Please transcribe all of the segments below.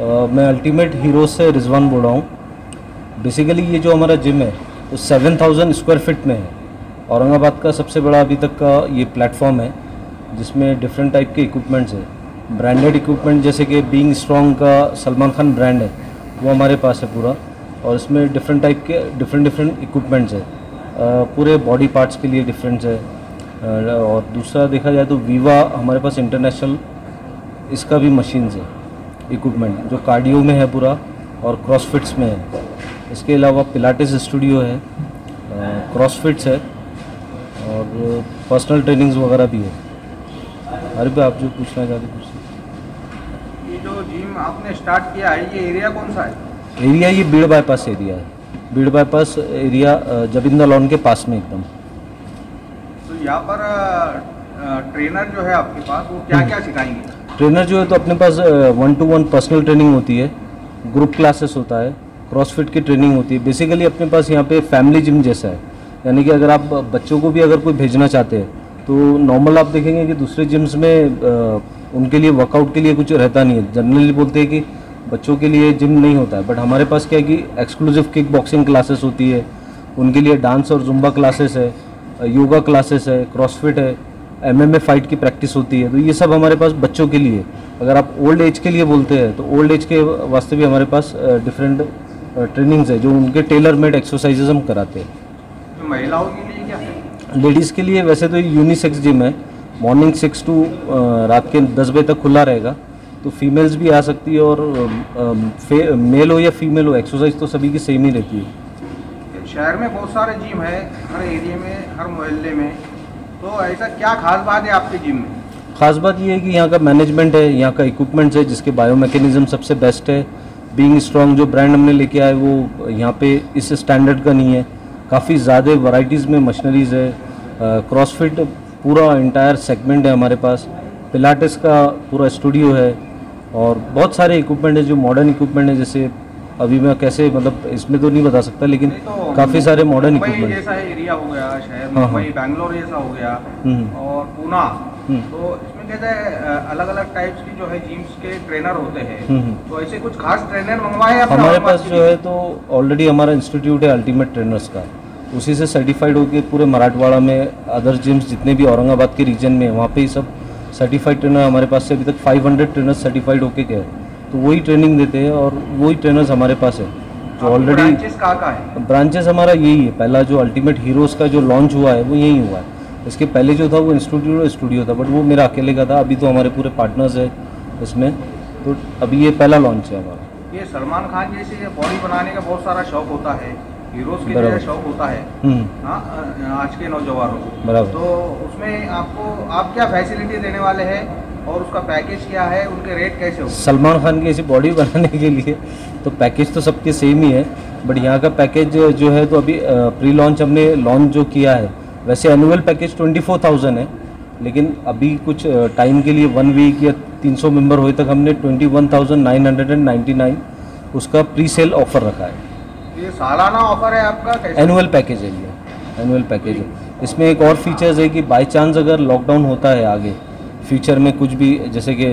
मैं ultimate hero से रिजवान बोल रहा हूँ बेसिकली ये जो हमारा जिम है वो सेवन थाउजेंड स्क्वायर फिट में है औरंगाबाद का सबसे बड़ा अभी तक का ये प्लेटफॉर्म है जिसमें डिफरेंट टाइप के इक्विपमेंट्स है ब्रांडेड इक्विपमेंट जैसे कि बींग स्ट्रॉन्ग का सलमान खान ब्रांड है वो हमारे पास है पूरा और इसमें डिफरेंट टाइप के डिफरेंट डिफरेंट इक्विपमेंट्स है पूरे बॉडी पार्ट्स के लिए डिफरेंट्स है और दूसरा देखा जाए तो वीवा हमारे पास इंटरनेशनल इसका भी मशीन्स है इक्विपमेंट जो कार्डियो में है पूरा और क्रॉसफिट्स में है इसके अलावा पिलाटिस स्टूडियो है क्रॉसफिट्स है और पर्सनल ट्रेनिंग्स वगैरह भी है अरे भाई आप जो पूछना चाहते कुछ ये जो जिम आपने स्टार्ट किया है ये एरिया कौन सा है एरिया ये बीड़ बाईपास एरिया है Beed bypass area Jabinda lawn के पास में एकदम तो यहाँ पर ट्रेनर जो है आपके पास वो क्या क्या हम्म। सिखाएंगे ट्रेनर जो है तो अपने pass one to one personal training होती है ग्रुप क्लासेस होता है क्रॉसफिट की ट्रेनिंग होती है बेसिकली अपने पास यहाँ पे फैमिली जिम जैसा है यानी कि अगर आप बच्चों को भी अगर कोई भेजना चाहते हैं तो नॉर्मल आप देखेंगे कि दूसरे जिम्स में आ, उनके लिए वर्कआउट के लिए कुछ रहता नहीं है जनरली बोलते हैं कि बच्चों के लिए जिम नहीं होता है बट हमारे पास क्या है कि एक्सक्लूसिव किक बॉक्सिंग क्लासेस होती है उनके लिए डांस और जुम्बा क्लासेस है योगा क्लासेस है क्रॉसफिट है एमएमए फाइट की प्रैक्टिस होती है तो ये सब हमारे पास बच्चों के लिए अगर आप ओल्ड एज के लिए बोलते हैं तो ओल्ड एज के वास्ते भी हमारे पास डिफरेंट ट्रेनिंग्स है जो उनके टेलर मेड एक्सरसाइजेज हम कराते हैं तो महिलाओं के लिए क्या लेडीज़ के लिए वैसे तो यूनिसेक्स जिम है मॉर्निंग सिक्स टू रात के दस बजे तक खुला रहेगा तो फीमेल्स भी आ सकती है और मेल हो या फीमेल हो एक्सरसाइज तो सभी की सेम ही रहती है शहर में बहुत सारे जिम है हर एरिया में हर मोहल्ले में तो ऐसा क्या खास बात है आपके जिम में खास बात यह है कि यहाँ का मैनेजमेंट है यहाँ का इक्विपमेंट है जिसके बायो मैकेनिज्म सबसे बेस्ट है बीइंग स्ट्रॉन्ग जो ब्रांड हमने लेके आए वो यहाँ पे इस स्टैंडर्ड का नहीं है काफ़ी ज़्यादा वराइटीज़ में मशीनरीज है क्रॉसफिट पूरा इंटायर सेगमेंट है हमारे पास पिलाटिस का पूरा स्टूडियो है और बहुत सारे इक्विपमेंट है जो मॉडर्न इक्विपमेंट है जैसे अभी मैं कैसे मतलब इसमें तो नहीं बता सकता लेकिन तो काफ़ी सारे मॉडर्न इक्विपमेंट जैसा एरिया हो गया शहर हाँ हाँ। बैंगलोर जैसा हो गया हम्म। और पूना हम्म। तो इसमें कहते हैं अलग अलग टाइप्स की जो है जिम्स के ट्रेनर होते हैं हम्म, तो ऐसे कुछ खास ट्रेनर मंगवाए हमारे पास जो है तो ऑलरेडी हमारा इंस्टीट्यूट है अल्टीमेट ट्रेनर्स का उसी से सर्टिफाइड होकर पूरे मराठवाड़ा में अदर जिम्स जितने भी औरंगाबाद के रीजन में वहाँ पे ही सब सर्टिफाइड ट्रेनर हमारे पास से अभी तक 500 ट्रेनर सर्टिफाइड होके गए तो वही ट्रेनिंग देते हैं और वही ट्रेनर्स हमारे पास है जो ऑलरेडी ब्रांचेस हमारा यही है पहला जो अल्टीमेट हीरोज़ का जो लॉन्च हुआ है वो यही हुआ है इसके पहले जो था वो इंस्टीट्यूट स्टूडियो था बट वो मेरा अकेले का था अभी तो हमारे पूरे पार्टनर्स है इसमें तो अभी ये पहला लॉन्च है हमारा ये सलमान खान जैसे बॉडी बनाने का बहुत सारा शौक होता है हीरोज के शौक होता है हम्म। हाँ, आज के नौजवानों को तो उसमें आपको आप क्या फैसिलिटी देने वाले हैं और उसका पैकेज क्या है उनके रेट कैसे हो सलमान खान की ऐसी बॉडी बनाने के लिए तो पैकेज तो सबके सेम ही है बट यहाँ का पैकेज जो है तो अभी प्री लॉन्च हमने लॉन्च जो किया है वैसे annual package twenty four thousand है लेकिन अभी कुछ टाइम के लिए वन वीक या तीन सौ मेम्बर हुए तक हमने twenty one thousand nine hundred and ninety nine उसका प्री सेल ऑफर रखा है तो ये सालाना ऑफर है आपका एनुअल पैकेज है ये एनुअल पैकेज है इसमें एक और फीचर्स है कि बाई चांस अगर लॉकडाउन होता है आगे फ्यूचर में कुछ भी जैसे कि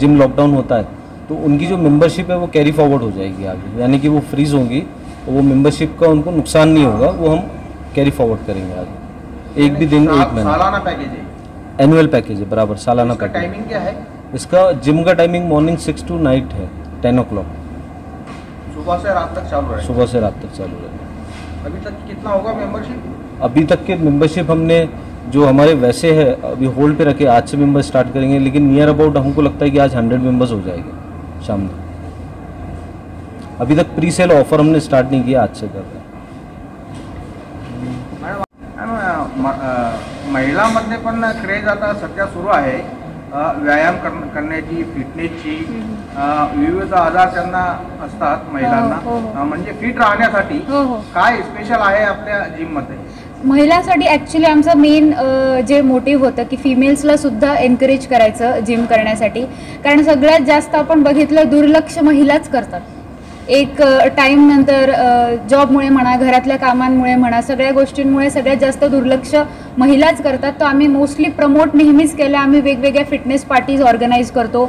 जिम लॉकडाउन होता है तो उनकी जो मेंबरशिप है वो कैरी फॉरवर्ड हो जाएगी आगे यानी कि वो फ्रीज होंगी तो वो मेंबरशिप का उनको नुकसान नहीं होगा वो हम कैरी फॉरवर्ड करेंगे आगे एक भी दिन एक महीना सालाना पैकेज है एनुअल पैकेज है बराबर सालाना पैकेज टाइमिंग क्या है इसका जिम का timing morning six to night है टेन ओ क्लॉक सुबह से रात तक चालू रहेगा सुबह से रात तक चालू रहेगा अभी तक कितना होगा मेंबरशिप अभी तक के मेंबरशिप हमने जो हमारे वैसे है अभी होल्ड पे रखे आज से मेंबर स्टार्ट करेंगे लेकिन नियर अबाउट हमको लगता है कि आज हंड्रेड मेंबर्स हो जाएंगे शाम तक अभी तक प्री सेल ऑफर हमने स्टार्ट नहीं किया आज से कर रहे महिला मध्य क्रेज आता सद्या सुरू है व्यायाम करण्याची फिटनेसची विविध आजार त्यांना असतात महिलांना म्हणजे फिट रहने का स्पेशल आहे आपल्या महिलांसाठी ॲक्च्युली आमचं मेन जे मोटिव्ह होतं की फिमेल्सला सुद्धा एनकरेज करायचं जिम करण्यासाठी कारण सगळ्यात जास्त आपण बघितलं दुर्लक्ष महिलाच करतात एक टाईम नंतर जॉबमुळे म्हणा घरातल्या कामांमुळे म्हणा सगळ्या गोष्टींमुळे सगळ्यात जास्त दुर्लक्ष महिलाच करतात तर आम्ही मोस्टली प्रमोट नेहमीच केलं आम्ही वेगवेगळ्या फिटनेस पार्टीज ऑर्गनाईज करतो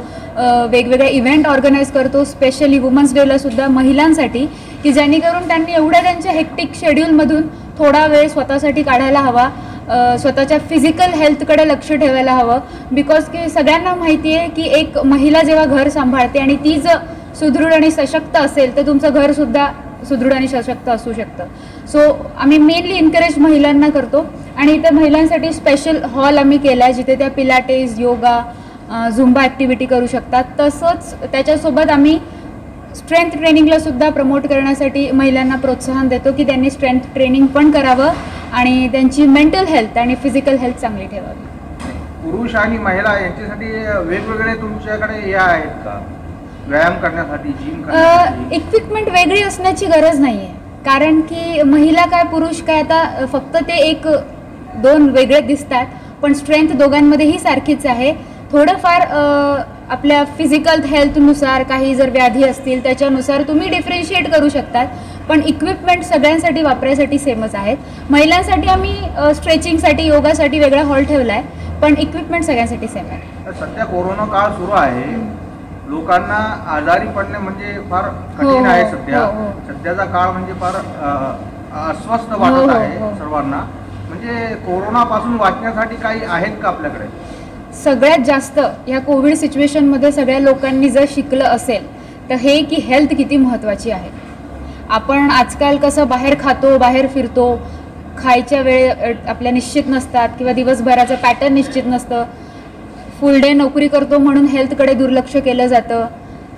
वेगवेगळ्या इव्हेंट ऑर्गनाईज करतो स्पेशली वुमन्स डेला सुद्धा महिलांसाठी की जेणेकरून त्यांनी एवढ्या त्यांच्या हेक्टिक शेड्यूलमधून थोडा वेळ स्वतःसाठी काढायला हवा स्वतःच्या फिजिकल हेल्थकडे लक्ष ठेवायला हवं बिकॉज की सगळ्यांना माहिती आहे की एक महिला जेव्हा घर सांभाळते आणि ती जर सुदृढ आणि सशक्त असेल तर तुमचं घरसुद्धा सुदृढ आणि सशक्त असू शकतं सो आम्ही मेनली इन्करेज महिलांना करतो आणि इथे महिलांसाठी स्पेशल हॉल आम्ही केला आहे जिथे त्या पिलाटेज योगा झुंबा ॲक्टिव्हिटी करू शकतात तसंच त्याच्यासोबत आम्ही स्ट्रेंथ ट्रेनिंगला सुद्धा प्रमोट करण्यासाठी महिलांना प्रोत्साहन देतो की त्यांनी स्ट्रेंथ ट्रेनिंग पण करावं आणि त्यांची मेंटल हेल्थ आणि फिजिकल हेल्थ चांगली ठेवावी पुरुष आणि महिला यांच्यासाठी वेगवेगळे तुमच्याकडे या आहेत का व्यायाम करण्यासाठी जिम इक्विपमेंट वेगळी असण्याची गरज नाही कारण की महिला काय पुरुष काय आता फक्त ते एक दोन वेगळे दिसतात पण स्ट्रेंथ दोघांमध्येही सारखीच आहे थोडंफार आपल्या फिजिकल हेल्थनुसार काही जर व्याधी असतील त्याच्यानुसार तुम्ही डिफरेन्शिएट करू शकतात पण इक्विपमेंट सगळ्यांसाठी वापरायसाठी सेमच आहेत महिलांसाठी आम्ही स्ट्रेचिंगसाठी योगासाठी वेगळा हॉल ठेवला आहे पण इक्विपमेंट सगळ्यांसाठी सेम आहे सध्या कोरोना काळ सुरू आहे लोकांना आजारी पडणे म्हणजे फार कठीण हो, आहे हो, सध्या हो, सध्याचा काळ म्हणजे फार अस्वस्थ वाटत आहे सर्वांना म्हणजे कोरोनापासून वाचण्यासाठी काही आहेत का आपल्याकडे सगळ्यात जास्त ह्या कोविड सिच्युएशनमध्ये सगळ्या लोकांनी जर शिकलं असेल तर हे की हेल्थ किती महत्त्वाची आहे आपण आजकाल कसं बाहेर खातो बाहेर फिरतो खायच्या वेळे आपल्या निश्चित नसतात किंवा दिवसभराचं पॅटर्न निश्चित नसतं फुल डे नोकरी करतो म्हणून हेल्थकडे दुर्लक्ष केलं जातं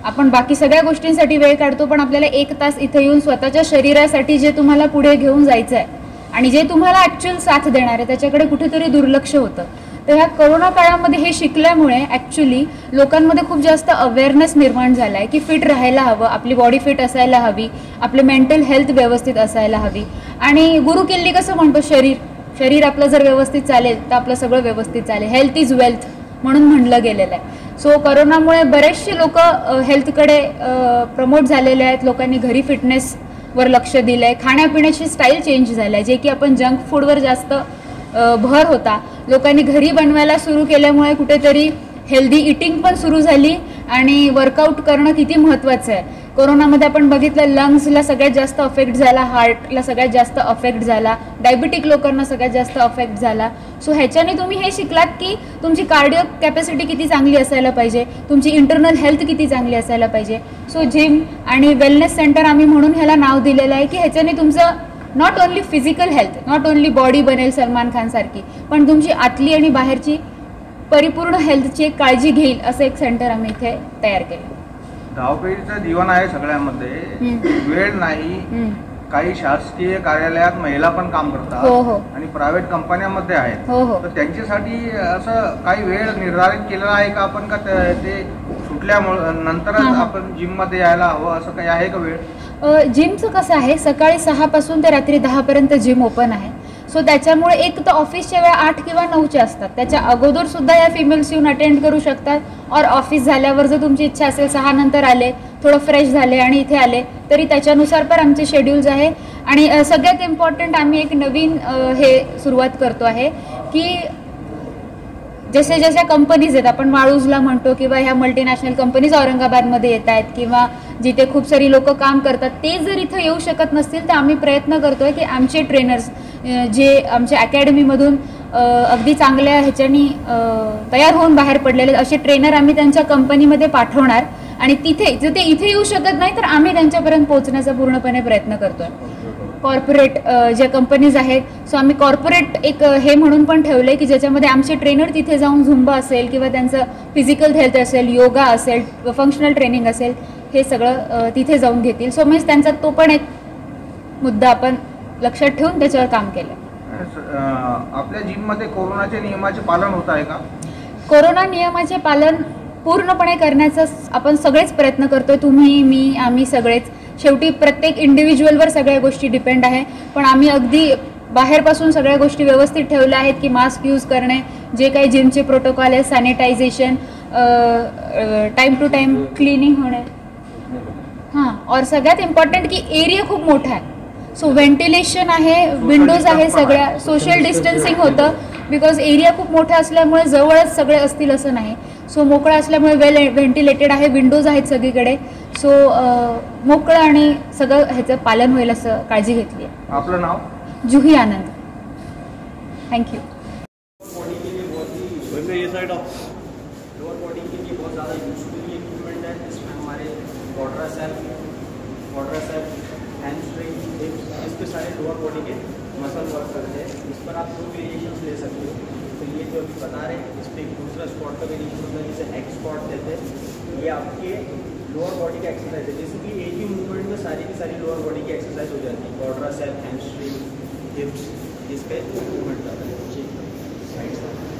आपण बाकी सगळ्या गोष्टींसाठी वेळ काढतो पण आपल्याला एक तास इथं येऊन स्वतःच्या शरीरासाठी जे तुम्हाला पुढे घेऊन जायचं आहे आणि जे तुम्हाला ॲक्च्युअल साथ देणार आहे त्याच्याकडे कुठेतरी दुर्लक्ष होतं तर ह्या करोना काळामध्ये हे शिकल्यामुळे ॲक्च्युली लोकांमध्ये खूप जास्त अवेअरनेस निर्माण झाला आहे की फिट राहायला हवं आपली बॉडी फिट असायला हवी आपले मेंटल हेल्थ व्यवस्थित असायला हवी आणि गुरु कसं म्हणतो शरीर शरीर आपलं जर व्यवस्थित चालेल तर आपलं सगळं व्यवस्थित चालेल हेल्थ इज वेल्थ म्हणून म्हणलं गेलेलं आहे सो करोनामुळे बरेचसे लोक हेल्थकडे प्रमोट झालेले आहेत लोकांनी घरी फिटनेसवर लक्ष दिलं आहे खाण्यापिण्याची स्टाईल चेंज झाली आहे जे की आपण जंक फूडवर जास्त भर होता लोकांनी घरी बनवायला सुरू केल्यामुळे कुठेतरी हेल्दी इटिंग पण सुरू झाली आणि वर्कआउट करणं किती महत्त्वाचं आहे कोरोनामध्ये आपण बघितलं लंग्सला सगळ्यात जास्त अफेक्ट झाला हार्टला सगळ्यात जास्त अफेक्ट झाला डायबिटिक लोकांना सगळ्यात जास्त अफेक्ट झाला सो ह्याच्याने तुम्ही हे शिकलात की तुमची कार्डिओ कॅपॅसिटी किती चांगली असायला पाहिजे तुमची इंटरनल हेल्थ किती चांगली असायला पाहिजे सो जिम आणि वेलनेस सेंटर आम्ही म्हणून ह्याला नाव दिलेलं आहे की ह्याच्याने तुमचं not only physical health not only body बनेल सलमान सारखी पण तुमची आतली आणि बाहेरची परिपूर्ण हेल्थची एक काळजी घेईल असं एक सेंटर आम्ही इथे तयार केलं धावपेळीचं जीवन आहे सगळ्यांमध्ये वेळ नाही काही शासकीय कार्यालयात महिला पण काम करतात हो हो आणि प्रायव्हेट कंपन्यांमध्ये आहेत हो हो तर त्यांच्यासाठी असं काही वेळ निर्धारित केलेला आहे का आपण का ते सुटल्यामुळे यायला हवं असं आहे जिमचं कसं आहे सकाळी सहा पासून ते रात्री दहा पर्यंत जिम ओपन आहे सो त्याच्यामुळे एक तर ऑफिसच्या वेळा आठ किंवा नऊच्या असतात त्याच्या अगोदर सुद्धा या फिमेल्स येऊन अटेंड करू शकतात और ऑफिस झाल्यावर जर तुमची इच्छा असेल सहा नंतर आले थोडं फ्रेश झाले आणि इथे आले तरी त्याच्यानुसार पण आमचे शेड्युल्स आहे आणि सगळ्यात इम्पॉर्टंट आम्ही एक नवीन हे सुरुवात करतो आहे की जसे जशा कंपनीज आहेत आपण वाळूजला म्हणतो किंवा ह्या मल्टीनॅशनल कंपनीज औरंगाबादमध्ये येत आहेत किंवा जिथे खूप सारी लोक काम करतात ते जर इथं येऊ शकत नसतील तर आम्ही प्रयत्न करतोय की आमचे ट्रेनर्स जे आमच्या अकॅडमीमधून अगदी चांगल्या ह्याच्यानी तयार होऊन बाहेर पडलेले असे ट्रेनर आम्ही त्यांच्या कंपनीमध्ये पाठवणार आणि तिथे जर ते इथे येऊ शकत नाही तर आम्ही त्यांच्यापर्यंत पोहोचण्याचा पूर्णपणे प्रयत्न करतोय कॉर्पोरेट ज्या कंपनीज आहेत सो आम्ही कॉर्पोरेट एक हे म्हणून पण ठेवलं आहे की ज्याच्यामध्ये आमचे ट्रेनर तिथे जाऊन झुंबा असेल किंवा त्यांचं फिजिकल हेल्थ असेल योगा असेल फंक्शनल ट्रेनिंग असेल हे सगळं तिथे जाऊन घेतील सो मीन्स म्हणजे त्यांचा तो पण एक मुद्दा आपण लक्षात ठेवून त्याच्यावर काम केलं आपल्या जिममध्ये कोरोनाचे नियमाचे पालन होत आहे का कोरोना नियमाचे पालन पूर्णपणे करण्याचा आपण सगळेच प्रयत्न करतोय तुम्ही मी आम्ही सगळेच शेवटी प्रत्येक इंडिव्हिज्युअलवर सगळ्या गोष्टी डिपेंड आहे पण आम्ही अगदी बाहेरपासून सगळ्या गोष्टी व्यवस्थित ठेवल्या आहेत की मास्क यूज करणे जे काही जिमचे प्रोटोकॉल आहे sanitization time to time cleaning होणे हां और सगळ्यात इम्पॉर्टंट की एरिया खूप मोठा आहे सो व्हेंटिलेशन आहे विंडोज आहे सगळ्या सोशल डिस्टन्सिंग होतं बिकॉज एरिया खूप मोठा असल्यामुळे जवळच सगळे असतील असं नाही सो मोकळा असल्यामुळे वेल व्हेंटिलेटेड आहे विंडोज आहेत सगळीकडे सो मोकळं आणि सगळं ह्याचं पालन होईल असं काळजी घेतली आहे आपलं नाव जुही आनंद थँक्यू इसके सारे लोअर बॉडी के मसल वर्क करते हैं इस पर आप दो वेरिएशन ले सकते हो तो ये जो अभी बता रहे हैं इस पर एक दूसरा स्पॉट का वेरिएशन होता है जिसे हैक स्पॉट कहते हैं ये आपके लोअर बॉडी का एक्सरसाइज है कि एक ही मूवमेंट में सारी की सारी लोअर बॉडी की एक्सरसाइज हो जाती है कॉड्रा सेल स्ट्रिंग हिप्स इस पर मूवमेंट आता है ठीक है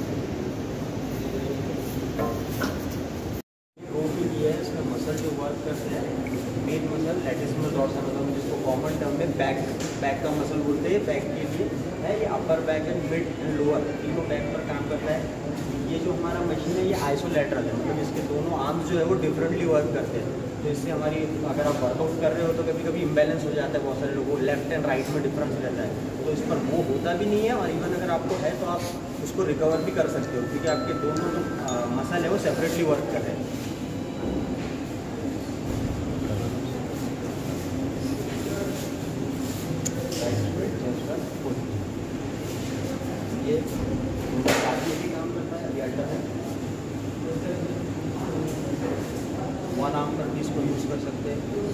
back and mid and lower तीनों बैक पर काम करता है ये जो हमारा मशीन है ये आइसोलेटरल है मतलब इसके दोनों आर्म्स जो है वो डिफरेंटली वर्क करते हैं तो इससे हमारी अगर आप वर्कआउट कर रहे हो तो कभी कभी इम्बेलेंस हो जाता है बहुत सारे लोगों लेफ्ट एंड राइट में डिफरेंस रहता है तो इस पर वो होता भी नहीं है और इवन अगर आपको है तो आप उसको रिकवर भी कर सकते हो क्योंकि आपके दोनों जो मसल है वो सेपरेटली वर्क कर रहे हैं ये काम करता है है वन आम पर इसको यूज़ कर सकते हैं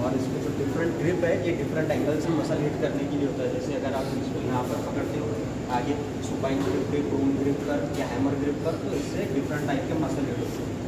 और इसमें जो डिफरेंट ग्रिप है ये डिफरेंट एंगल से मसल हिट करने के लिए होता है जैसे अगर आप इसको यहाँ पर पकड़ते हो आगे सुपाइन ग्रिप पे रूम ग्रिप कर या हैमर ग्रिप कर तो इससे डिफरेंट टाइप के मसल हिट होते हैं